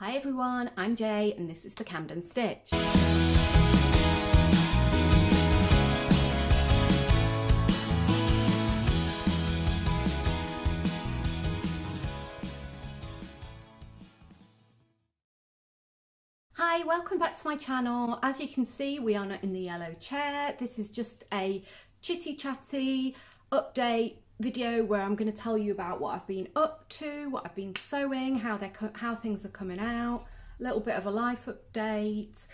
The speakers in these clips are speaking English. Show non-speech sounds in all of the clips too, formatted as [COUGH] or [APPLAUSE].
Hi everyone, I'm Jay and this is the Camden Stitch. Hi, welcome back to my channel. As you can see, we are not in the yellow chair. This is just a chitty chatty update video where I'm going to tell you about what I've been up to, what I've been sewing, how they how things are coming out, a little bit of a life update.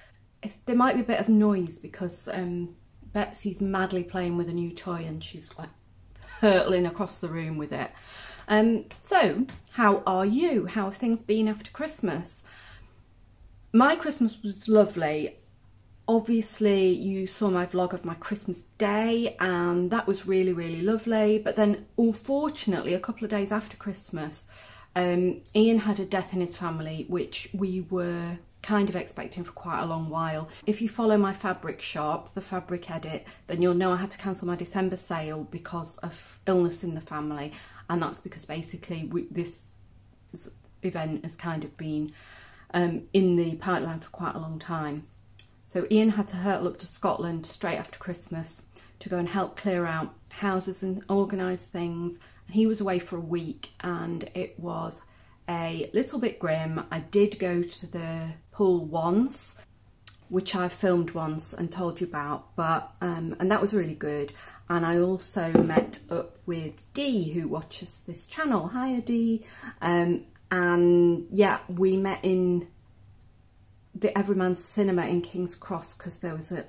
If there might be a bit of noise because um, Betsy's madly playing with a new toy and she's like hurtling across the room with it. Um, so, how are you? How have things been after Christmas? My Christmas was lovely obviously you saw my vlog of my Christmas day and that was really really lovely but then unfortunately a couple of days after Christmas um, Ian had a death in his family which we were kind of expecting for quite a long while. If you follow my fabric shop, the fabric edit, then you'll know I had to cancel my December sale because of illness in the family and that's because basically we, this event has kind of been um, in the pipeline for quite a long time. So Ian had to hurtle up to Scotland straight after Christmas to go and help clear out houses and organise things. And he was away for a week and it was a little bit grim. I did go to the pool once, which I filmed once and told you about, but um, and that was really good. And I also met up with Dee, who watches this channel. Hi, Dee. Um, and yeah, we met in the Everyman Cinema in King's Cross because there was a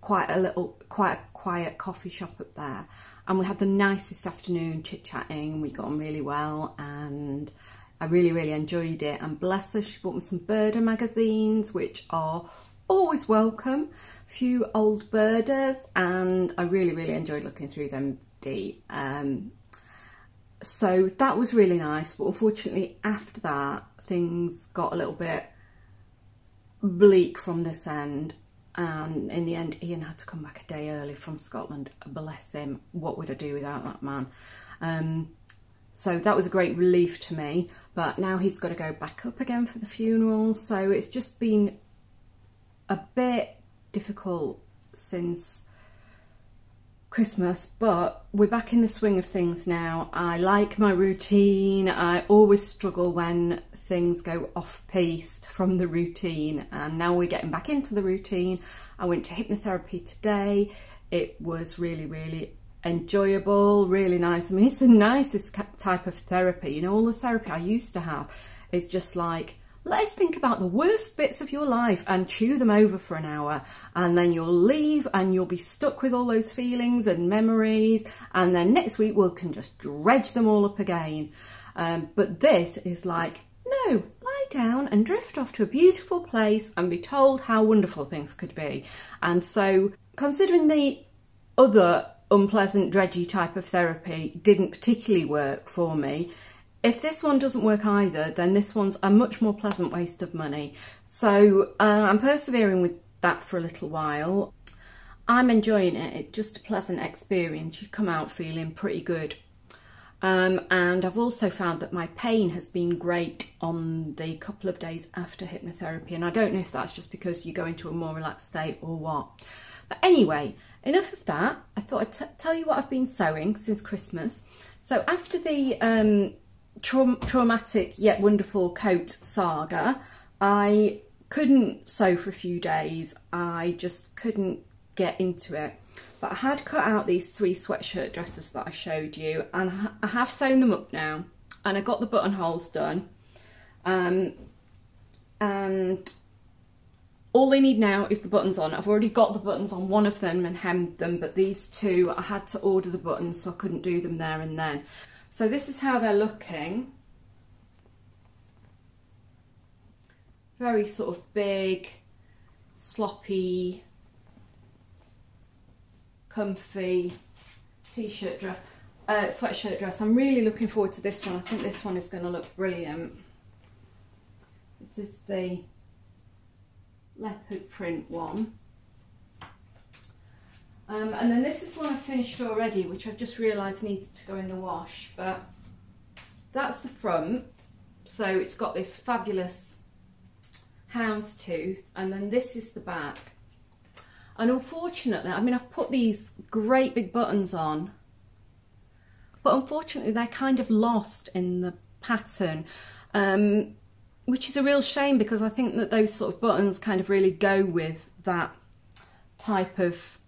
quite a little, quite a quiet coffee shop up there. And we had the nicest afternoon chit-chatting we got on really well and I really, really enjoyed it. And bless her, she bought me some Burda magazines, which are always welcome. A few old Burdas and I really, really enjoyed looking through them, Dee. Um, so that was really nice. But unfortunately, after that, things got a little bit bleak from this end and in the end Ian had to come back a day early from Scotland bless him what would I do without that man um, so that was a great relief to me but now he's got to go back up again for the funeral so it's just been a bit difficult since Christmas, but we're back in the swing of things now. I like my routine. I always struggle when things go off piste from the routine and now we're getting back into the routine. I went to hypnotherapy today. It was really, really enjoyable, really nice. I mean, it's the nicest type of therapy. You know, all the therapy I used to have is just like, let's think about the worst bits of your life and chew them over for an hour and then you'll leave and you'll be stuck with all those feelings and memories and then next week we can just dredge them all up again. Um, but this is like, lie down and drift off to a beautiful place and be told how wonderful things could be. And so, considering the other unpleasant, dredgy type of therapy didn't particularly work for me, if this one doesn't work either, then this one's a much more pleasant waste of money. So uh, I'm persevering with that for a little while. I'm enjoying it. It's just a pleasant experience. You come out feeling pretty good. Um, and I've also found that my pain has been great on the couple of days after hypnotherapy. And I don't know if that's just because you go into a more relaxed state or what. But anyway, enough of that. I thought I'd tell you what I've been sewing since Christmas. So after the um, tra traumatic yet wonderful coat saga, I couldn't sew for a few days. I just couldn't get into it. But I had cut out these three sweatshirt dresses that I showed you and I have sewn them up now and I got the buttonholes done. Um, and all they need now is the buttons on. I've already got the buttons on one of them and hemmed them, but these two, I had to order the buttons so I couldn't do them there and then. So this is how they're looking. Very sort of big, sloppy, comfy t-shirt dress, uh, sweatshirt dress. I'm really looking forward to this one. I think this one is going to look brilliant. This is the leopard print one. Um, and then this is one I finished already, which I've just realised needs to go in the wash. But that's the front. So it's got this fabulous houndstooth and then this is the back. And unfortunately, I mean, I've put these great big buttons on, but unfortunately they're kind of lost in the pattern, um, which is a real shame because I think that those sort of buttons kind of really go with that type of,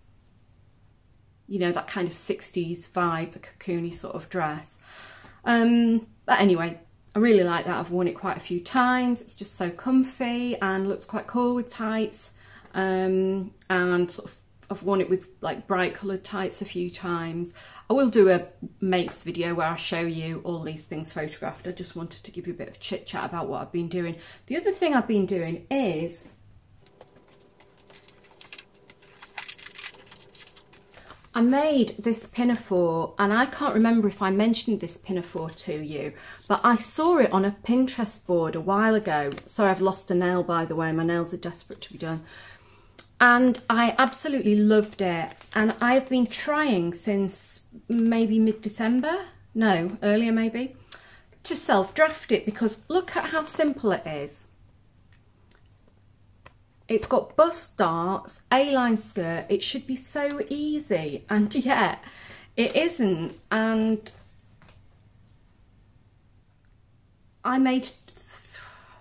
you know, that kind of 60s vibe, the cocoony sort of dress. Um, but anyway, I really like that. I've worn it quite a few times. It's just so comfy and looks quite cool with tights. Um, and sort of I've worn it with like bright coloured tights a few times. I will do a makes video where I show you all these things photographed. I just wanted to give you a bit of chit chat about what I've been doing. The other thing I've been doing is I made this pinafore and I can't remember if I mentioned this pinafore to you, but I saw it on a Pinterest board a while ago. Sorry, I've lost a nail, by the way. My nails are desperate to be done. And I absolutely loved it. And I've been trying since maybe mid-December, no, earlier maybe, to self-draft it because look at how simple it is. It's got bust darts, A-line skirt. It should be so easy. And [LAUGHS] yet, it isn't. And I made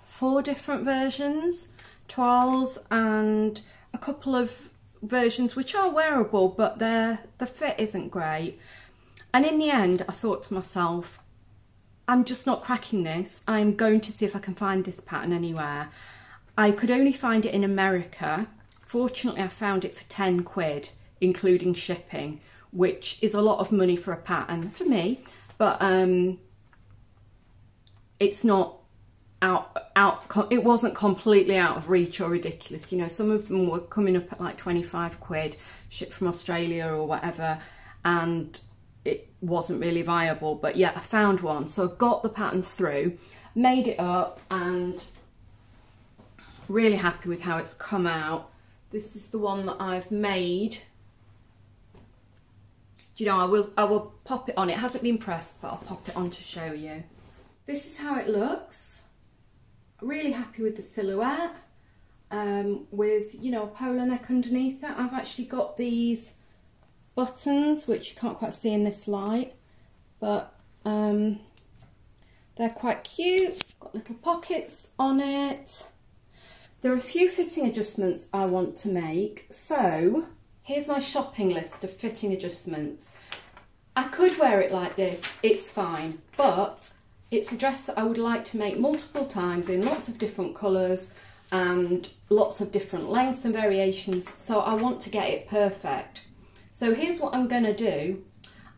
four different versions, toiles and couple of versions which are wearable, but the fit isn't great. And in the end, I thought to myself, I'm just not cracking this. I'm going to see if I can find this pattern anywhere. I could only find it in America. Fortunately, I found it for 10 quid, including shipping, which is a lot of money for a pattern for me, but um, it's not out, out, it wasn't completely out of reach or ridiculous. You know, some of them were coming up at like 25 quid, shipped from Australia or whatever, and it wasn't really viable. But yeah, I found one. So I got the pattern through, made it up, and Really happy with how it's come out. This is the one that I've made. Do you know, I will, I will pop it on. It hasn't been pressed, but I'll pop it on to show you. This is how it looks. Really happy with the silhouette. Um, with, you know, a polar neck underneath it. I've actually got these buttons, which you can't quite see in this light, but um, they're quite cute. Got little pockets on it. There are a few fitting adjustments I want to make. So here's my shopping list of fitting adjustments. I could wear it like this, it's fine, but it's a dress that I would like to make multiple times in lots of different colours and lots of different lengths and variations. So I want to get it perfect. So here's what I'm going to do.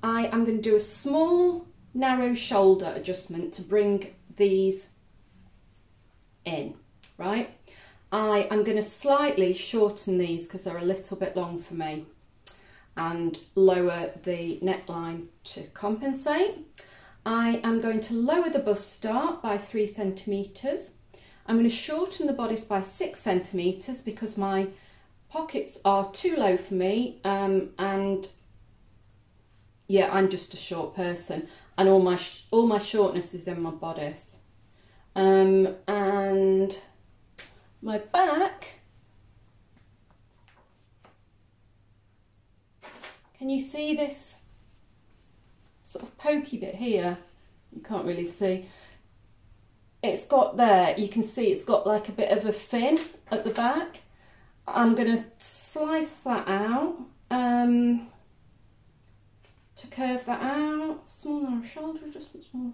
I am going to do a small narrow shoulder adjustment to bring these in, right? I am going to slightly shorten these because they're a little bit long for me and lower the neckline to compensate. I am going to lower the bust dart by three centimetres. I'm going to shorten the bodice by six centimetres because my pockets are too low for me um, and yeah, I'm just a short person and all my all my shortness is in my bodice. Um, and my back, can you see this sort of pokey bit here? You can't really see. It's got there, you can see it's got like a bit of a fin at the back. I'm to slice that out um, to curve that out. Smaller shoulder adjustments, more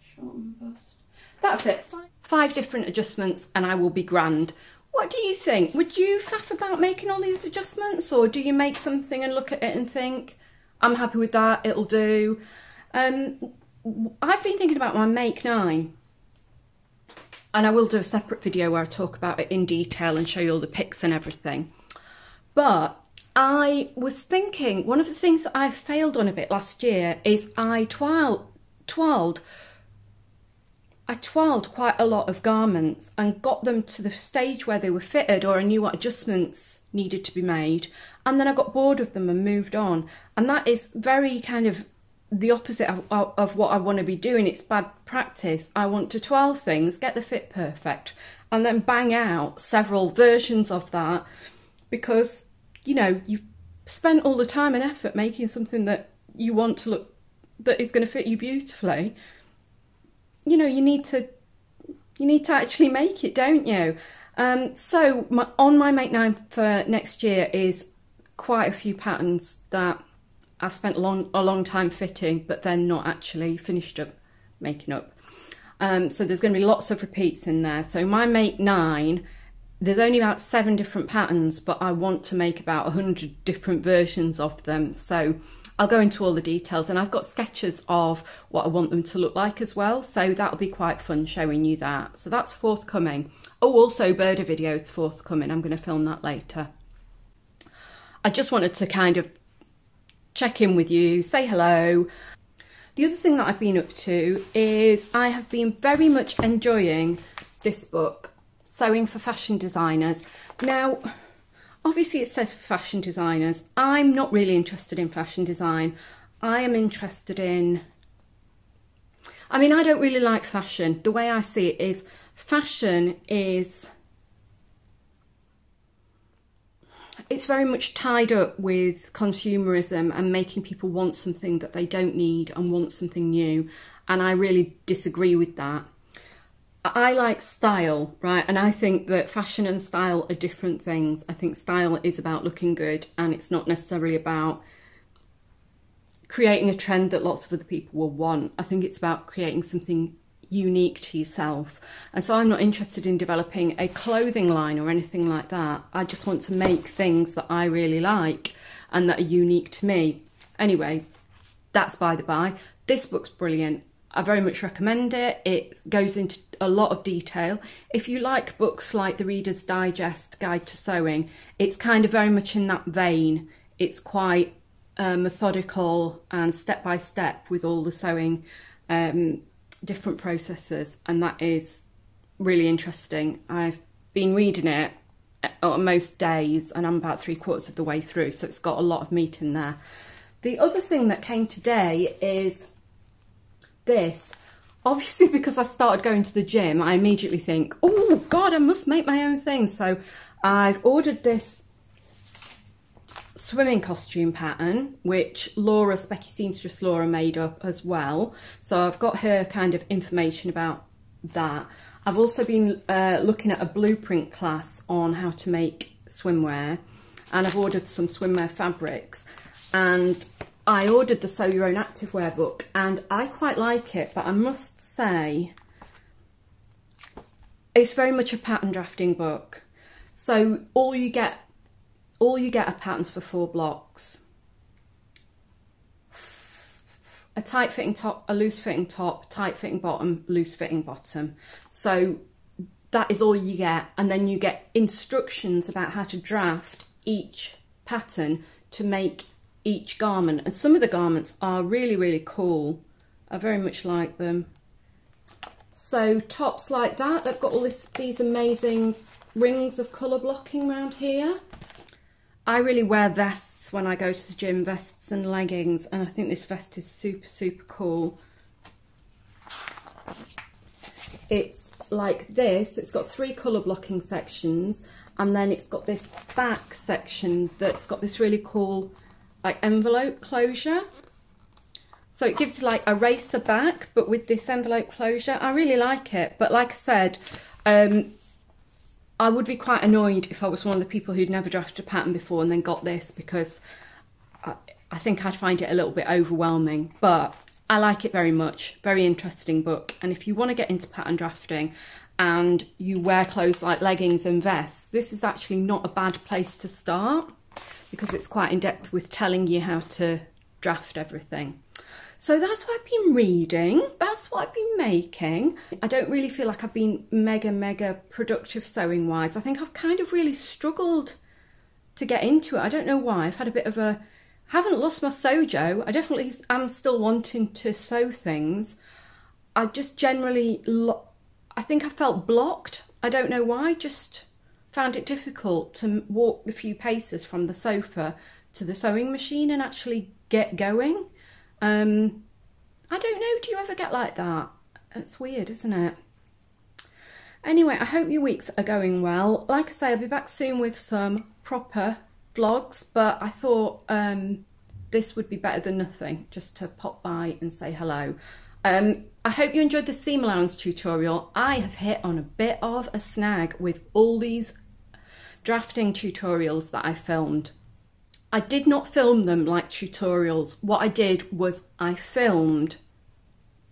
shorten bust. That's it. Five different adjustments and I will be grand. What do you think? Would you faff about making all these adjustments or do you make something and look at it and think, I'm happy with that, it'll do? Um, I've been thinking about my Make 9 and I will do a separate video where I talk about it in detail and show you all the pics and everything. But I was thinking, one of the things that I failed on a bit last year is I toiled, toiled I toiled quite a lot of garments and got them to the stage where they were fitted or I knew what adjustments needed to be made. And then I got bored of them and moved on. And that is very kind of the opposite of, of, what I want to be doing. It's bad practice. I want to toile things, get the fit perfect, and then bang out several versions of that because, you know, you've spent all the time and effort making something that you want to look, that is going to fit you beautifully. You know, you need to, you need to actually make it, don't you? Um, so my, on my Make 9 for next year is quite a few patterns that I've spent a long, a long time fitting, but then not actually finished up making up. Um, so there's going to be lots of repeats in there. So my Make 9, there's only about seven different patterns, but I want to make about a 100 different versions of them. So I'll go into all the details and I've got sketches of what I want them to look like as well. So that'll be quite fun showing you that. So that's forthcoming. Oh, also Burda video is forthcoming. I'm going to film that later. I just wanted to kind of check in with you, say hello. The other thing that I've been up to is I have been very much enjoying this book, Sewing for Fashion Designers. Now, obviously it says fashion designers. I'm not really interested in fashion design. I am interested in... I mean, I don't really like fashion. The way I see it is fashion is it's very much tied up with consumerism and making people want something that they don't need and want something new. And I really disagree with that. I like style, right? And I think that fashion and style are different things. I think style is about looking good and it's not necessarily about creating a trend that lots of other people will want. I think it's about creating something unique to yourself. And so I'm not interested in developing a clothing line or anything like that. I just want to make things that I really like and that are unique to me. Anyway, that's by the by. This book's brilliant. I very much recommend it. It goes into a lot of detail. If you like books like the Reader's Digest Guide to Sewing, it's kind of very much in that vein. It's quite uh, methodical and step by step with all the sewing um, different processes and that is really interesting. I've been reading it on most days and I'm about three quarters of the way through so it's got a lot of meat in there. The other thing that came today is this. Obviously [LAUGHS] because I started going to the gym I immediately think oh god I must make my own thing so I've ordered this swimming costume pattern, which Laura, Specky Seamstress Laura made up as well. So I've got her kind of information about that. I've also been uh, looking at a Bluprint class on how to make swimwear and I've ordered some swimwear fabrics and I ordered the Sew Your Own Activewear book and I quite like it but I must say it's very much a pattern drafting book. So all you get all you get are patterns for four blocks. A tight fitting top, a loose fitting top, tight fitting bottom, loose fitting bottom. So that is all you get. And then you get instructions about how to draft each pattern to make each garment. And some of the garments are really, really cool. I very much like them. So tops like that, they've got all this, these amazing rings of colour blocking around here. I really wear vests when I go to the gym, vests and leggings, and I think this vest is super, super cool. It's like this, it's got three colour blocking sections, and then it's got this back section that's got this really cool like envelope closure. So it gives like a racer back, but with this envelope closure. I really like it, but like I said, um, I would be quite annoyed if I was one of the people who'd never drafted a pattern before and then got this because I, I think I'd find it a little bit overwhelming. But I like it very much. Very interesting book. And if you want to get into pattern drafting and you wear clothes like leggings and vests, this is actually not a bad place to start because it's quite in depth with telling you how to draft everything. So that's what I've been reading. That's what I've been making. I don't really feel like I've been mega, mega productive sewing wise. I think I've kind of really struggled to get into it. I don't know why. I've had a bit of a, haven't lost my sewjo. I definitely am still wanting to sew things. I just generally, I think I felt blocked. I don't know why, just found it difficult to walk the few paces from the sofa to the sewing machine and actually get going. Um, I don't know, do you ever get like that? It's weird, isn't it? Anyway, I hope your weeks are going well. Like I say, I'll be back soon with some proper vlogs, but I thought um, this would be better than nothing, just to pop by and say hello. Um, I hope you enjoyed the seam allowance tutorial. I have hit on a bit of a snag with all these drafting tutorials that I filmed. I did not film them like tutorials. What I did was I filmed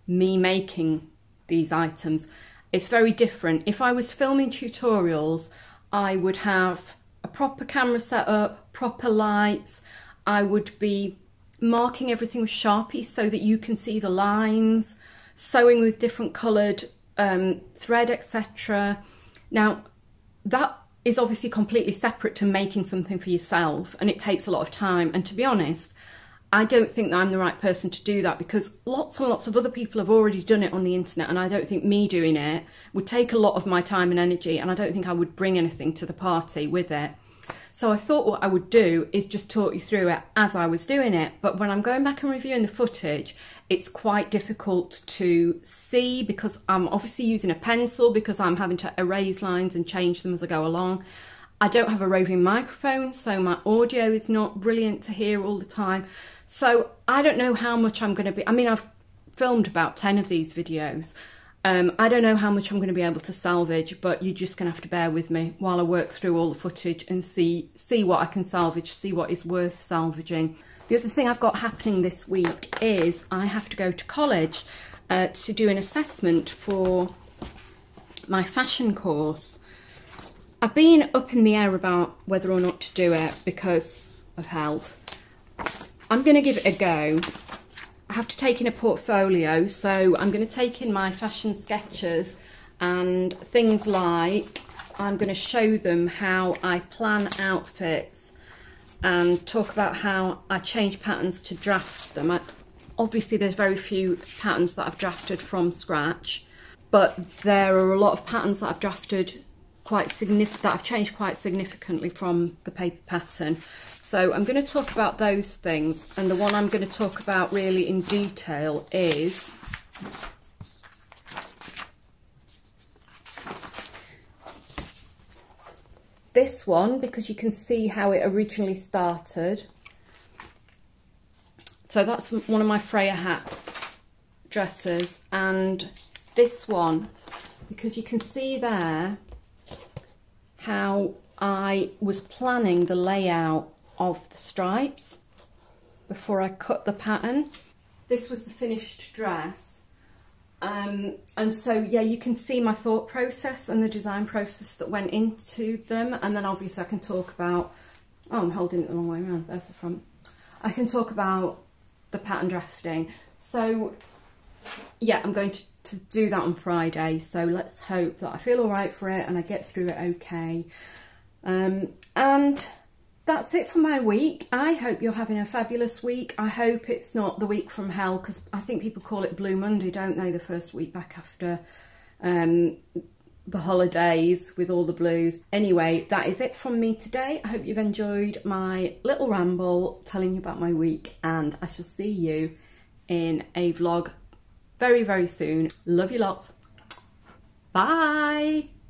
me making these items. It's very different. If I was filming tutorials, I would have a proper camera set up, proper lights. I would be marking everything with Sharpie so that you can see the lines, sewing with different coloured um, thread, etc. Now, that is obviously completely separate to making something for yourself and it takes a lot of time. And to be honest, I don't think that I'm the right person to do that because lots and lots of other people have already done it on the internet and I don't think me doing it would take a lot of my time and energy and I don't think I would bring anything to the party with it. So I thought what I would do is just talk you through it as I was doing it. But when I'm going back and reviewing the footage, it's quite difficult to see because I'm obviously using a pencil because I'm having to erase lines and change them as I go along. I don't have a roving microphone, so my audio is not brilliant to hear all the time. So I don't know how much I'm going to be, I mean, I've filmed about 10 of these videos, um, I don't know how much I'm going to be able to salvage, but you're just going to have to bear with me while I work through all the footage and see see what I can salvage, see what is worth salvaging. The other thing I've got happening this week is I have to go to college uh, to do an assessment for my fashion course. I've been up in the air about whether or not to do it because of health. I'm going to give it a go I have to take in a portfolio, so I'm going to take in my fashion sketches and things like I'm going to show them how I plan outfits and talk about how I change patterns to draft them. I, obviously there's very few patterns that I've drafted from scratch, but there are a lot of patterns that I've drafted quite significant that I've changed quite significantly from the paper pattern. So I'm going to talk about those things and the one I'm going to talk about really in detail is this one because you can see how it originally started. So that's one of my Freya hack dresses and this one because you can see there how I was planning the layout of the stripes before I cut the pattern. This was the finished dress. Um, and so, yeah, you can see my thought process and the design process that went into them. And then obviously I can talk about, oh, I'm holding it the wrong way around. There's the front. I can talk about the pattern drafting. So, yeah, I'm going to, to do that on Friday. So let's hope that I feel all right for it and I get through it okay. Um, and that's it for my week. I hope you're having a fabulous week. I hope it's not the week from hell because I think people call it Blue Monday, don't they? The first week back after um, the holidays with all the blues. Anyway, that is it from me today. I hope you've enjoyed my little ramble telling you about my week and I shall see you in a vlog very, very soon. Love you lots. Bye.